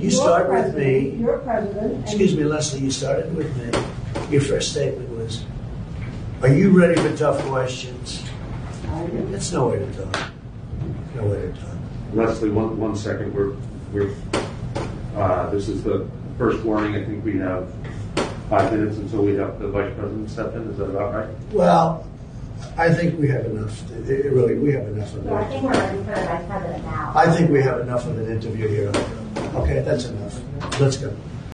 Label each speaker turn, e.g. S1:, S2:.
S1: point. You start with me.
S2: You're president.
S1: Excuse me, Leslie, you started with me. Your first statement was, are you ready for tough questions?
S2: I do.
S1: That's no way to talk. No way to talk.
S3: Leslie, one, one second, we're, we're, uh, this is the first warning, I think we have five minutes until we have the vice president step in, is that about right?
S1: Well, I think we have enough. It- it Really, we have enough of
S4: So I think we're ready for the vice president now.
S1: I think we have enough of an interview here. Okay, that's enough. Let's go.